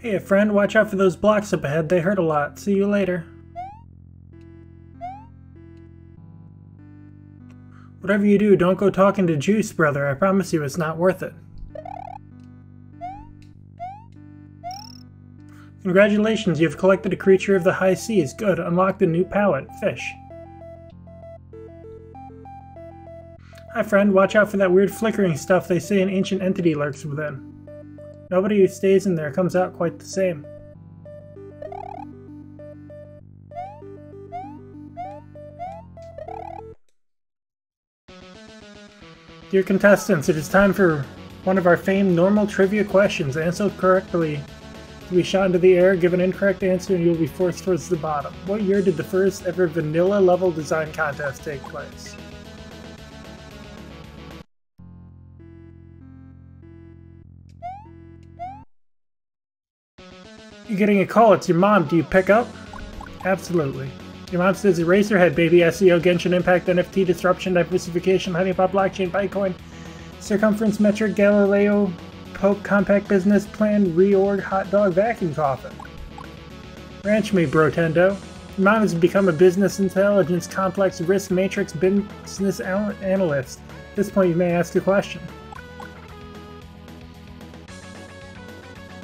Hey, friend, watch out for those blocks up ahead. They hurt a lot. See you later. Whatever you do, don't go talking to Juice, brother. I promise you it's not worth it. Congratulations, you've collected a creature of the high seas. Good, unlocked a new palette, fish. Hi friend, watch out for that weird flickering stuff they say an ancient entity lurks within. Nobody who stays in there comes out quite the same. Dear contestants, it is time for one of our famed normal trivia questions. Answered correctly to be shot into the air, give an incorrect answer, and you will be forced towards the bottom. What year did the first ever vanilla level design contest take place? You're getting a call, it's your mom. Do you pick up? Absolutely. Your mom says Eraserhead, baby, SEO, Genshin Impact, NFT, Disruption, Diversification, honey Honeypot, Blockchain, Bitcoin, Circumference, Metric, Galileo, Pope, Compact Business Plan, Reorg, Hot Dog, Vacuum Coffin. Ranch me, Brotendo. Your mom has become a business intelligence complex risk matrix business analyst. At this point, you may ask a question.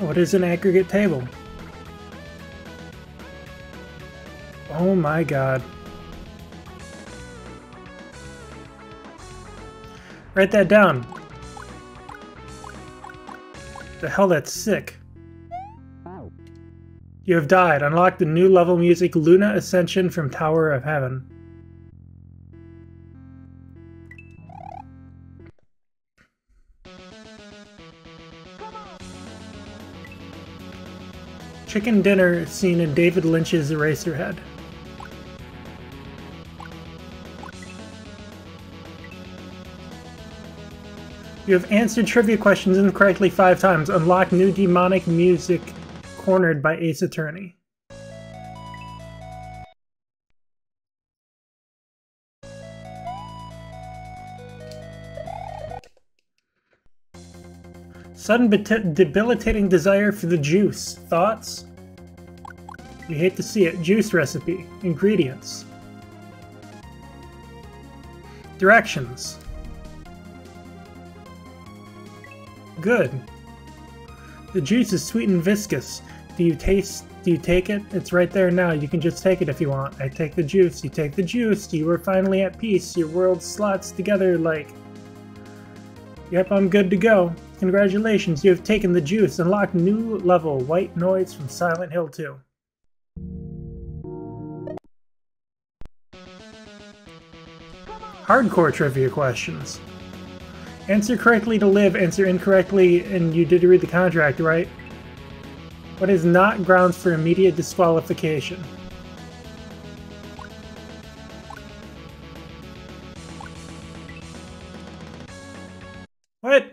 What is an aggregate table? Oh my god. Write that down. The hell, that's sick. You have died. Unlock the new level music Luna Ascension from Tower of Heaven. Chicken dinner scene in David Lynch's Eraserhead. You have answered trivia questions incorrectly five times. Unlock new demonic music cornered by Ace Attorney. Sudden debilitating desire for the juice. Thoughts? We hate to see it. Juice recipe. Ingredients. Directions. Good. The juice is sweet and viscous. Do you taste, do you take it? It's right there now. You can just take it if you want. I take the juice. You take the juice. You are finally at peace. Your world slots together like... Yep, I'm good to go. Congratulations, you have taken the juice. Unlock new level, White Noise from Silent Hill 2. Hardcore trivia questions. Answer correctly to live, answer incorrectly, and you did read the contract, right? What is not grounds for immediate disqualification? What?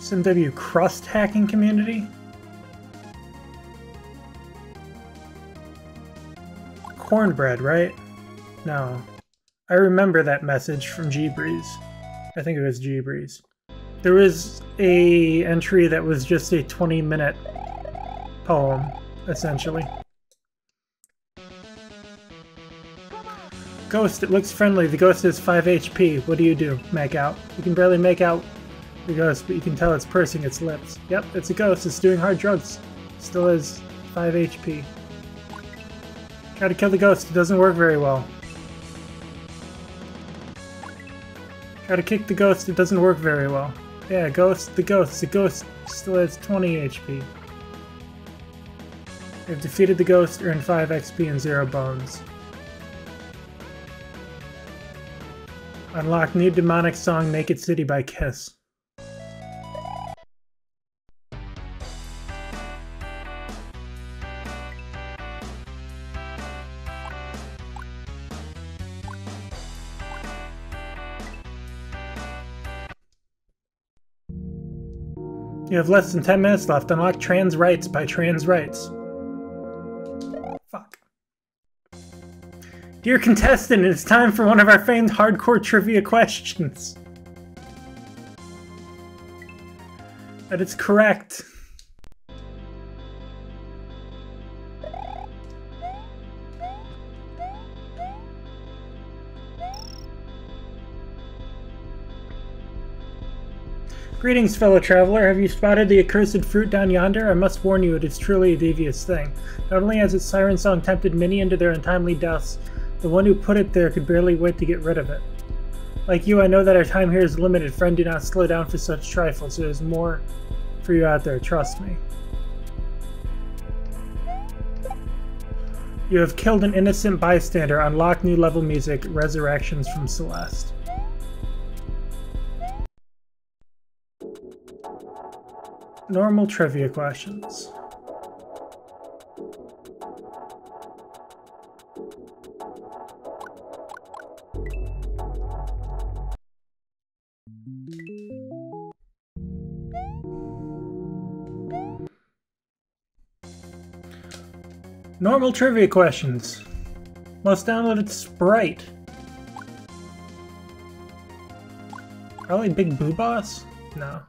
SimW crust hacking community? Cornbread, right? No. I remember that message from G-Breeze. I think it was G-Breeze. There was a entry that was just a 20 minute poem, essentially. Ghost, it looks friendly. The ghost has 5 HP. What do you do? Make out. You can barely make out the ghost, but you can tell it's pursing its lips. Yep, it's a ghost. It's doing hard drugs. Still has 5 HP. To kill the ghost, it doesn't work very well. To kick the ghost, it doesn't work very well. Yeah, ghost, the ghost, the ghost still has 20 HP. You've defeated the ghost, earned 5 XP and 0 bones. Unlock new demonic song Naked City by Kiss. You have less than 10 minutes left. Unlock trans rights by trans rights. Fuck. Dear contestant, it's time for one of our famed hardcore trivia questions. That is correct. Greetings, fellow traveler. Have you spotted the accursed fruit down yonder? I must warn you, it is truly a devious thing. Not only has its siren song tempted many into their untimely deaths, the one who put it there could barely wait to get rid of it. Like you, I know that our time here is limited. Friend, do not slow down for such trifles. There's more for you out there, trust me. You have killed an innocent bystander. Unlock new level music, Resurrections from Celeste. Normal trivia questions. Normal trivia questions. Most downloaded Sprite. Probably Big Boo Boss? No.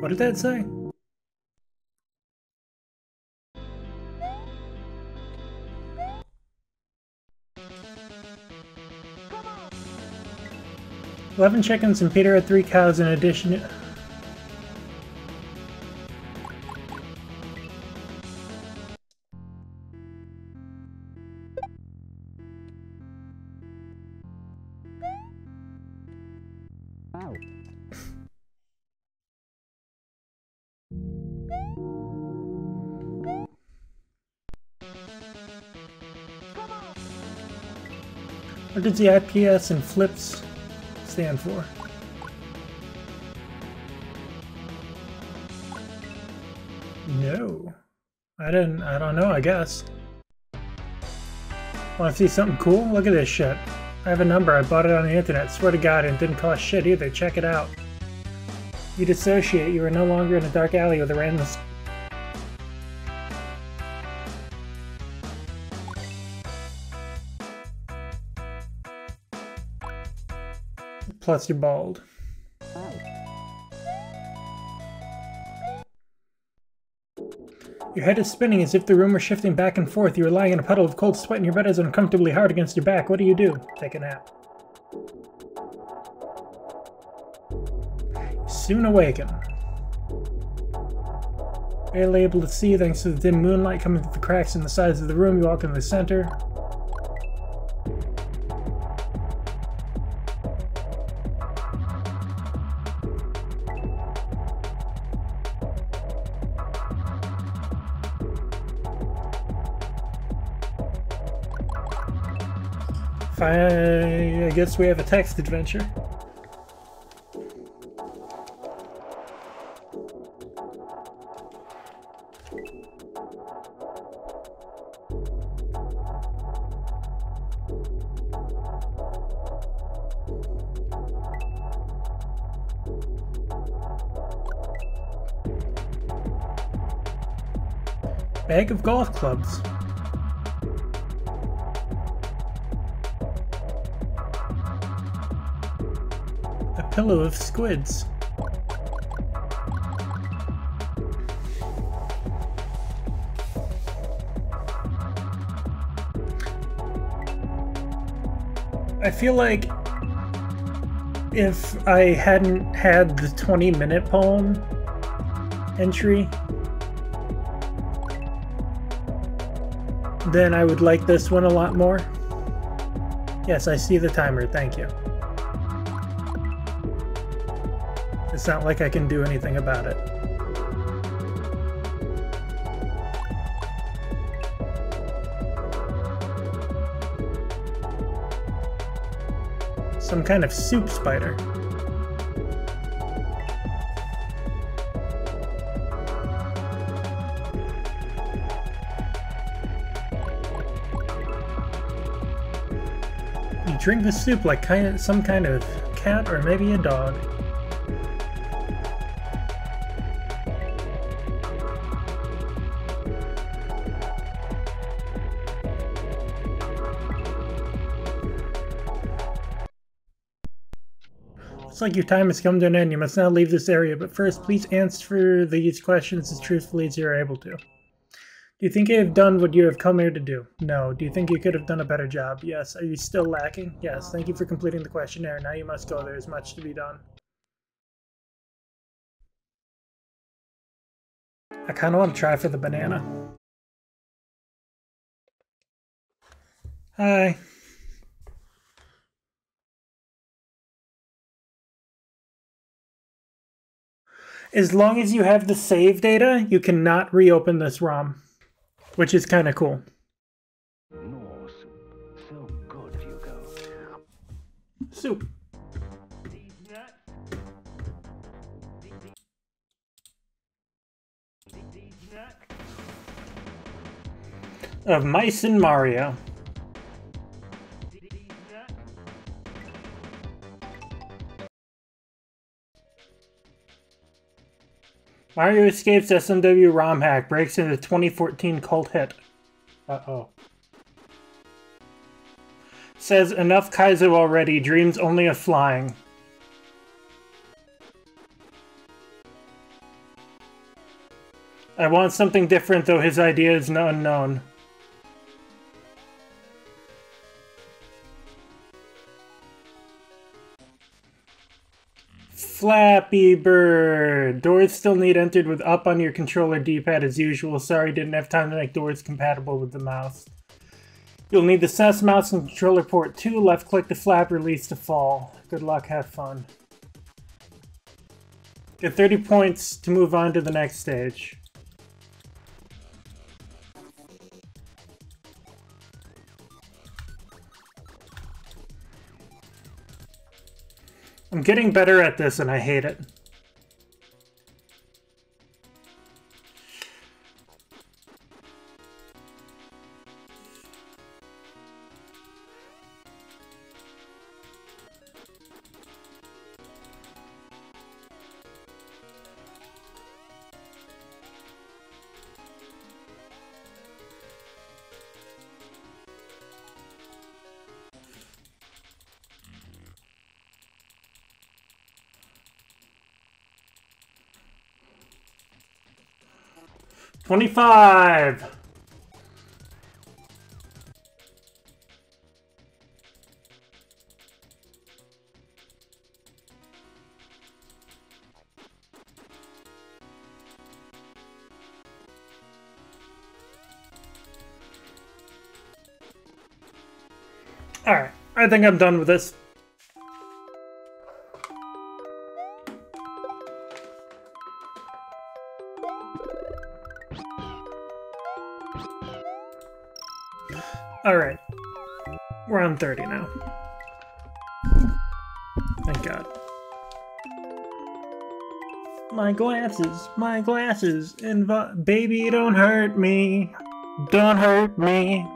What did that say? Eleven chickens and Peter had three cows in addition. What does the IPS and flips stand for? No. I didn't, I don't know, I guess. Want to see something cool? Look at this shit. I have a number, I bought it on the internet, swear to god, it didn't cost shit either, check it out. You dissociate, you are no longer in a dark alley with a random Plus you're bald. Your head is spinning as if the room were shifting back and forth. You are lying in a puddle of cold sweat and your bed is uncomfortably hard against your back. What do you do? Take a nap. Soon awaken. Barely able to see thanks to the dim moonlight coming through the cracks in the sides of the room. You walk into the center. I, I guess we have a text adventure. Bag of golf clubs. Pillow of squids. I feel like if I hadn't had the 20 minute poem entry, then I would like this one a lot more. Yes, I see the timer, thank you. It's not like I can do anything about it. Some kind of soup spider. You drink the soup like kind of, some kind of cat or maybe a dog. Like your time has come to an end. You must now leave this area, but first, please answer these questions as truthfully as you're able to. Do you think you have done what you have come here to do? No. Do you think you could have done a better job? Yes. Are you still lacking? Yes. Thank you for completing the questionnaire. Now you must go. There is much to be done. I kind of want to try for the banana. Hi. As long as you have the save data, you cannot reopen this ROM, which is kind of cool. More. So good, Hugo. Soup. Of Mice and Mario. Mario escapes SMW ROM hack, breaks into 2014 cult hit. Uh-oh. Says, enough Kaizo already, dreams only of flying. I want something different, though his idea is unknown. Flappy Bird. Doors still need entered with up on your controller D-pad as usual. Sorry, didn't have time to make doors compatible with the mouse. You'll need the SNES mouse and controller port 2. Left click to flap, release to fall. Good luck, have fun. Get 30 points to move on to the next stage. I'm getting better at this and I hate it. Twenty-five. Alright, I think I'm done with this. Alright. We're on 30 now. Thank God. My glasses, my glasses, inv- baby don't hurt me, don't hurt me,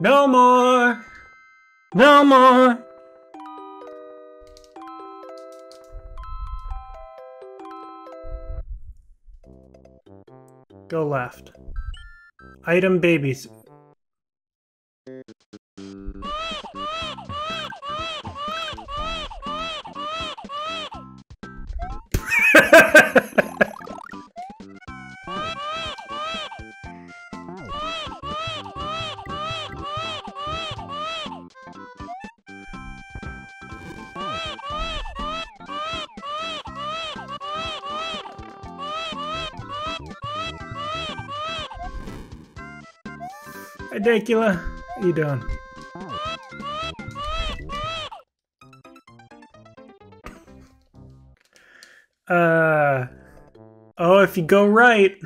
no more, no more. Go left. Item babies. Dracula. How you doing? Uh, oh, if you go right.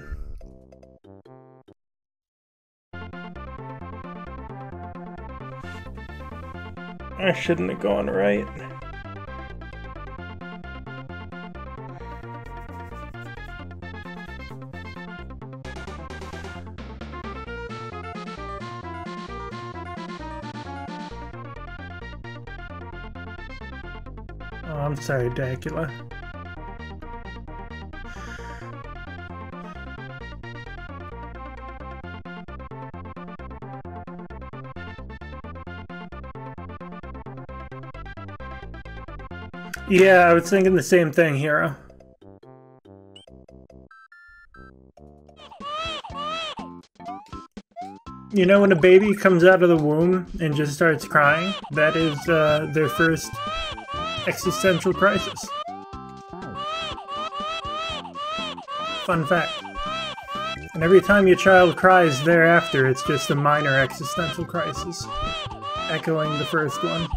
I shouldn't have gone right. Sorry, Dracula. Yeah, I was thinking the same thing, Hero. You know when a baby comes out of the womb and just starts crying? That is uh, their first existential crisis. Fun fact. And every time your child cries thereafter, it's just a minor existential crisis, echoing the first one.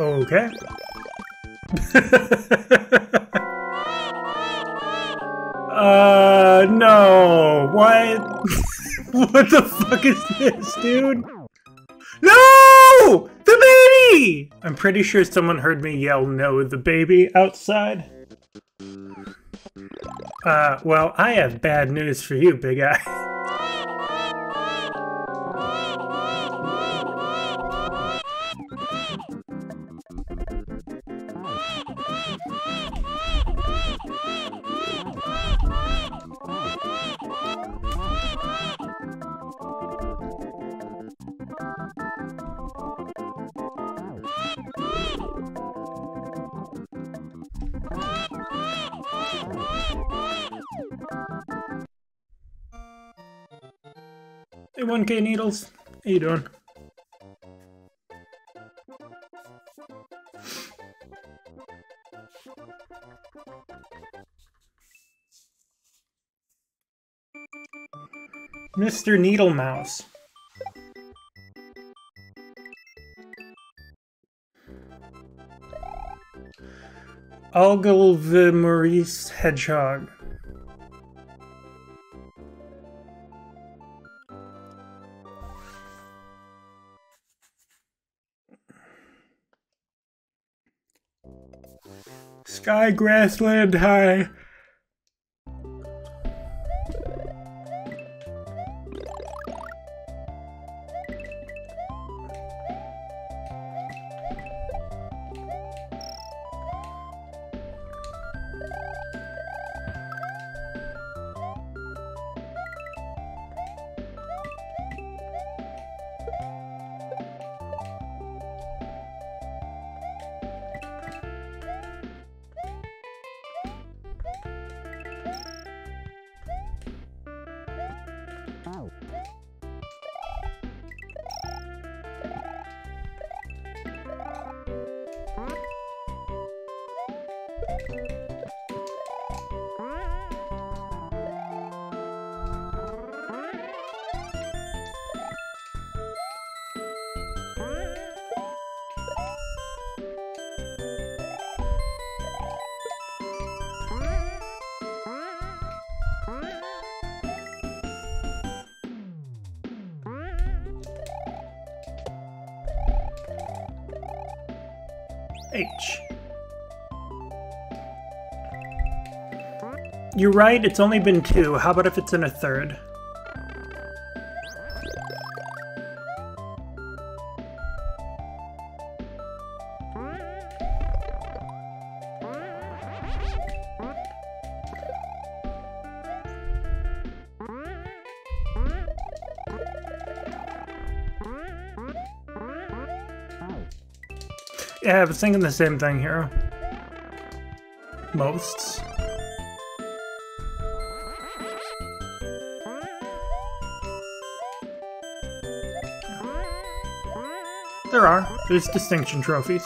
Okay. uh, no. What? what the fuck is this, dude? No! The baby! I'm pretty sure someone heard me yell no, the baby outside. Uh, well, I have bad news for you, big eye. Hey, 1K Needles. How you doing? Mr. Needle Mouse. Algal the Maurice Hedgehog. Sky Grassland High. H. You're right, it's only been two. How about if it's in a third? Yeah, I was thinking the same thing here. Most. There are. There's distinction trophies.